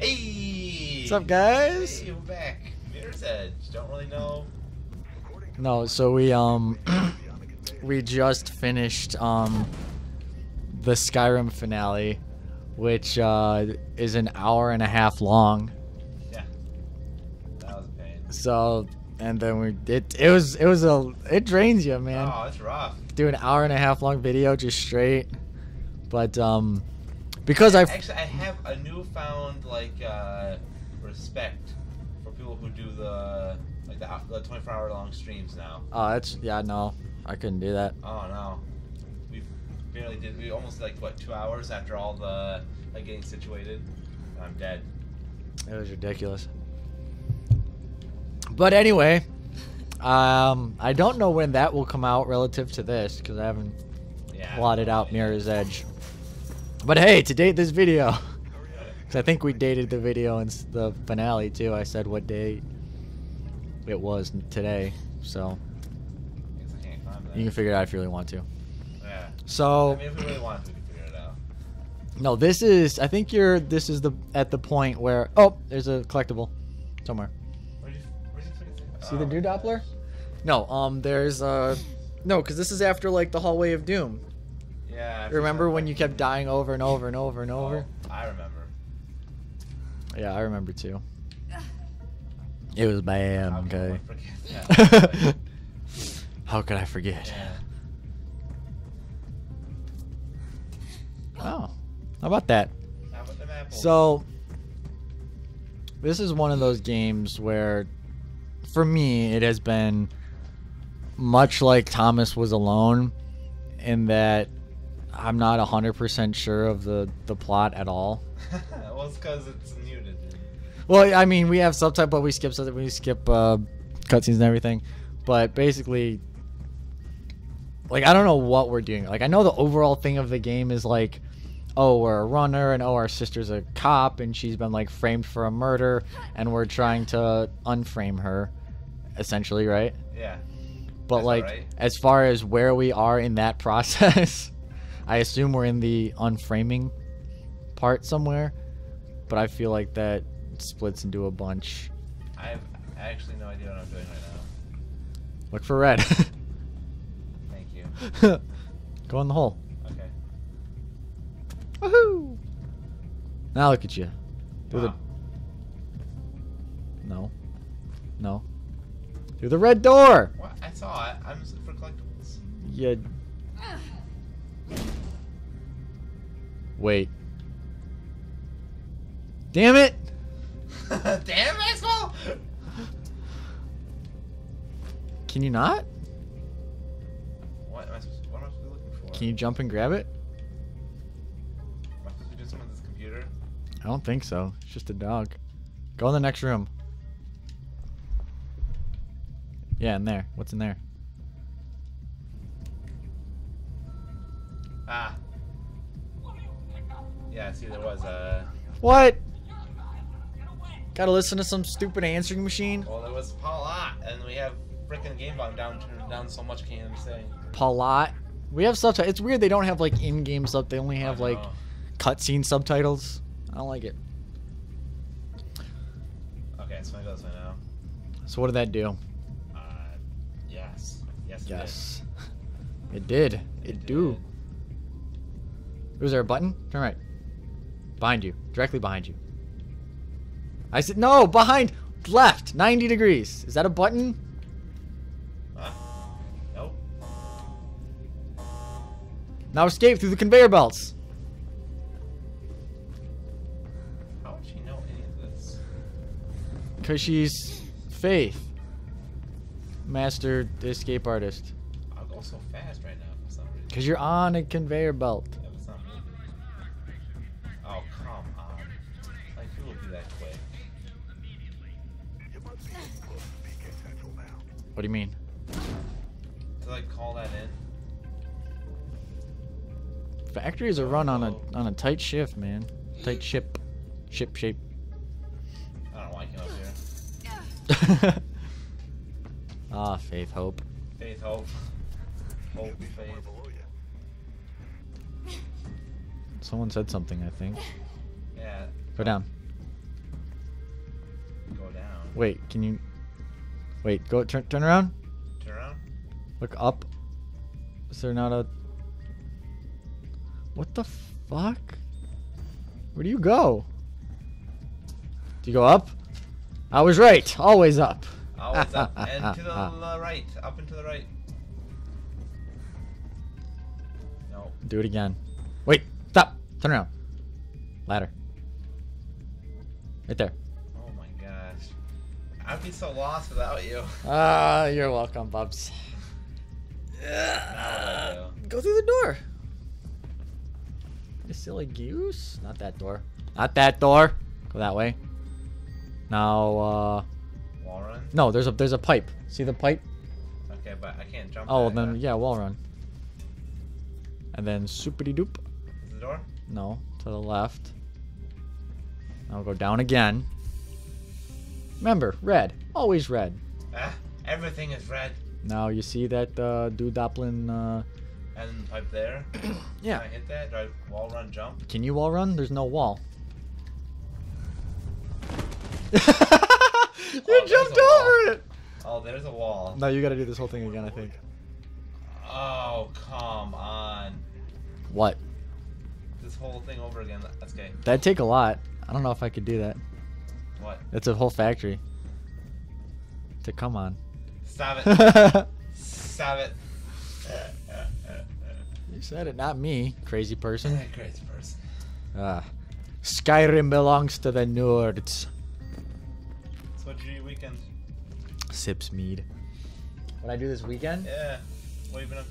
Hey! What's up, guys? Hey, we're back. Mirror's Edge. Don't really know. No, so we um we just finished um the Skyrim finale, which uh, is an hour and a half long. Yeah. That was a pain. So and then we it it was it was a it drains you, man. Oh, it's rough. Do an hour and a half long video just straight. But um because I Actually, I have a newfound like uh, respect for people who do the like the, the 24 hour long streams now. oh that's yeah no I couldn't do that. Oh no, we barely did. We almost like what two hours after all the like getting situated. I'm dead. It was ridiculous. But anyway, um, I don't know when that will come out relative to this because I haven't Yeah. plotted out Mirror's Edge. But hey, to date this video, because I think we dated the video and the finale too. I said what day it was today, so Guess I can't climb that. you can figure it out if you really want to. Yeah. I So mean, if we really wanted to, we figure it out. no, this is. I think you're. This is the at the point where oh, there's a collectible somewhere. Where'd you, where'd you figure it? See the new Doppler? No, um, there's uh, no, because this is after like the hallway of doom. Yeah. I Remember when you kept dying over and over and over and oh, over? Oh, I remember. Yeah, I remember too. It was bad. How could Okay. one forget? How could I forget? yeah. Oh, how about that? How about them apples? So, this is one of those games where, for me, it has been much like Thomas was alone, in that I'm not 100% sure of the, the plot at all. well, it's because it's muted. Well, I mean, we have subtitle, but we skip something. We skip uh, cutscenes and everything. But basically, like I don't know what we're doing. Like I know the overall thing of the game is like, oh, we're a runner, and oh, our sister's a cop, and she's been like framed for a murder, and we're trying to unframe her, essentially, right? Yeah. But That's like, alright. as far as where we are in that process, I assume we're in the unframing part somewhere. But I feel like that splits into a bunch. I have actually no idea what I'm doing right now. Look for red. Thank you. Go in the hole. Okay. Woohoo! Now look at you. Through Wow. the no, no. Through the red door. What? I saw it. I'm for collectibles. You. Wait. Damn it! Damn, Maxwell! Can you not? What am I supposed? What am I supposed to be looking for? Can you jump and grab it? Am I supposed to do something with this computer? I don't think so. It's just a dog. Go in the next room. Yeah, in there. What's in there? Yeah. See, there was a. What? Gotta listen to some stupid answering machine? Well, there was Paula, and we have freaking game volume down turned down so much can't even say. Palat. We have subtitles. It's weird they don't have like in-game sub. They only have like cutscene subtitles. I don't like it. Okay, so I go this way now. So what did that do? Uh, yes. Yes. it did. Yes. It did. It, It do. did. Was there a button? Turn right. Behind you. Directly behind you. I said no. Behind. Left. 90 degrees. Is that a button? Huh? Nope. Now escape through the conveyor belts. How would she know any of this? Cause she's Faith. Master the escape artist. I'll go so fast right now for some reason. Cause you're on a conveyor belt. What do you mean? To, like, call that in? Factories are run on a on a tight shift, man. Tight ship. Ship shape. I don't know why up here. ah, faith, hope. Faith, hope. Hope, faith. Someone said something, I think. Yeah. Go down. Go down. Wait, can you? Wait, go turn turn around. Turn around. Look up. Is there not a? What the fuck? Where do you go? Do you go up? I was right. Always up. Always up and to the uh, right. Up and to the right. No. Do it again. Wait. Stop. Turn around. Ladder. Right there. I'd be so lost without you. Ah, you're welcome, Bubs. Now what do I do? Go through the door. You silly goose. Not that door. Not that door. Go that way. Now, uh, Wall run? no, there's a there's a pipe. See the pipe? Okay, but I can't jump. Oh, then yeah, wall run. And then soupity doop. The door? No, to the left. Now go down again. Remember, red. Always red. Ah, everything is red. Now you see that uh, Dudoplin. Uh, And pipe there. yeah. Can I hit that? Do I wall run jump? Can you wall run? There's no wall. you there's jumped over it. Oh, there's a wall. No, you got to do this whole thing again. I think. Oh, come on. What? This whole thing over again. That's okay. That'd take a lot. I don't know if I could do that. What? It's a whole factory. To come on. Stop it. Stop it. you said it, not me, crazy person. Crazy person. Ah, Skyrim belongs to the nerds. So what did you do weekend? Sips mead. What I do this weekend? Yeah. What have you been up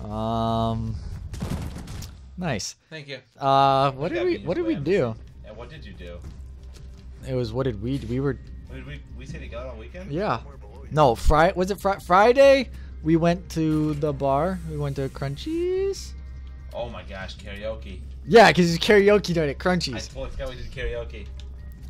to? Um, nice. Thank you. Uh, what did we what did we do? Yeah, what did you do? It was what did we we were Did we we stay together all weekend? yeah. No, Friday was it fri- Friday? We went to the bar. We went to Crunchy's. Oh my gosh, karaoke. Yeah, because it's karaoke night at I Crunchy's. totally forgot we did karaoke.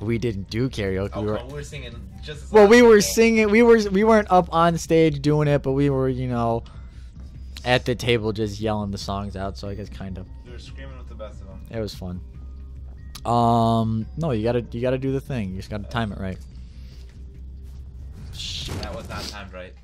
We didn't do karaoke. Oh, we were, we were singing just well, we were people. singing. We were we weren't up on stage doing it, but we were you know at the table just yelling the songs out. So I guess kind of We were screaming with the best of them. it was fun. Um, no, you gotta you gotta do the thing. You just gotta time it right. That was not timed right.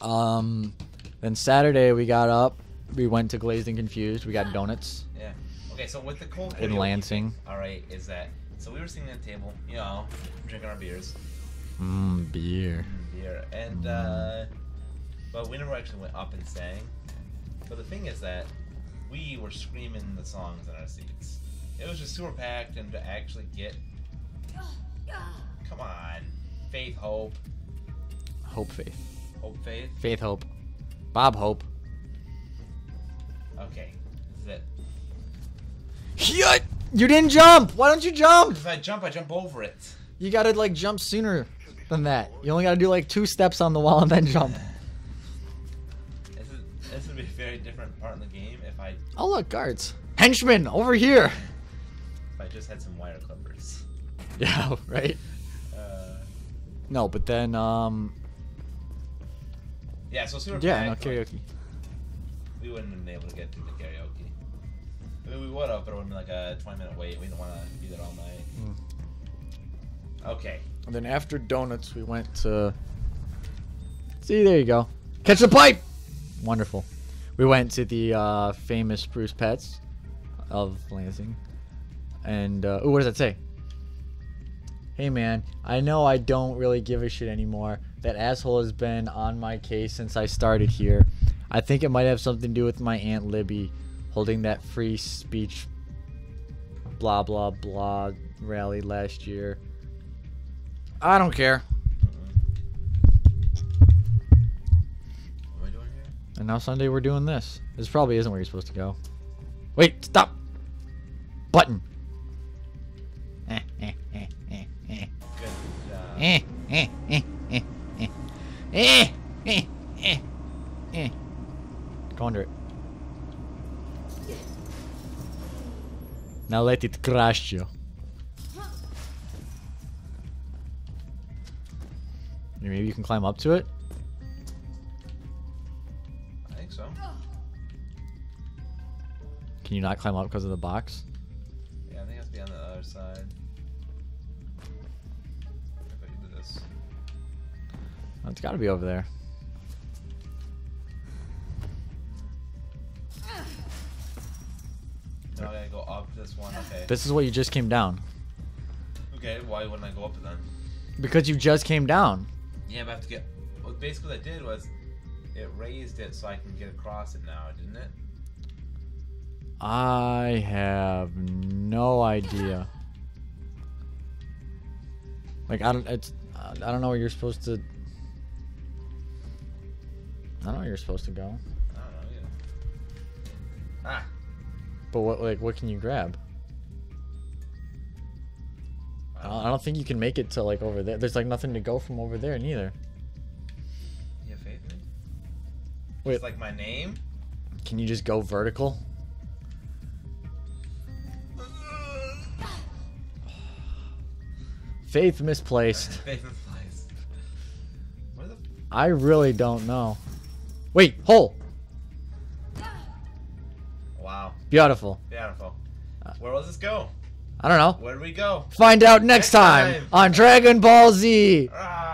Um, then Saturday we got up. We went to Glazed and Confused. We got donuts Yeah. Okay, so with the cold in Lansing. All right, is that so? We were sitting at the table, you know, drinking our beers, Mmm, beer. mm, beer, and uh, but we never actually went up and sang. But the thing is that we were screaming the songs in our seats. It was just super packed, and to actually get, come on, faith, hope, Hope, faith, hope, faith. faith, hope. Bob, hope. Okay, this is it. You didn't jump. Why don't you jump? If I jump, I jump over it. You gotta like jump sooner than that. You only gotta do like two steps on the wall and then jump. This is this would be a very different part in the game if I Oh look, guards. Henchmen over here. if I just had some wire clippers. Yeah, right. Uh, No, but then um, yeah, so super yeah, no packed, like, karaoke. we wouldn't have been able to get to the karaoke. I mean, we would have, but it would have been like a 20 minute wait. We didn't want to be there all night. Mm. Okay. And then after donuts, we went to. See, there you go. Catch the pipe. Wonderful. We went to the uh, famous Bruce Pets of Lansing, and uh, ooh, what does that say? Hey man, I know I don't really give a shit anymore. That asshole has been on my case since I started here. I think it might have something to do with my aunt Libby holding that free speech blah blah blah rally last year. I don't care. And now Sunday we're doing this. This probably isn't where you're supposed to go. Wait, stop. Button. Eh, eh, eh, eh, eh. Eh, eh, eh, eh, eh. Eh, eh, eh, eh. Go under it. Now let it crush you. Maybe you can climb up to it? so. Can you not climb up because of the box? Yeah, I think it has to be on the other side. Oh, it's got to be over there. No, I gotta go up this one. Okay. This is what you just came down. Okay, why wouldn't I go up then? Because you just came down. Yeah, but I have to get. What basically, I did was it raised it so I can get across it now, didn't it? I have no idea. Like I don't it's I don't know where you're supposed to I don't know where you're supposed to go. I don't know. Yeah. Ah, But what like what can you grab? I don't, I don't think you can make it to like over there. There's like nothing to go from over there neither. Wait. It's like my name. Can you just go vertical? Faith misplaced. faith in place. Where the? I really don't know. Wait, hole. Wow, Beautiful. beautiful. Where will this go? I don't know. Where do we go? Find out next, Next time, time. on Dragon Ball Z. Ah.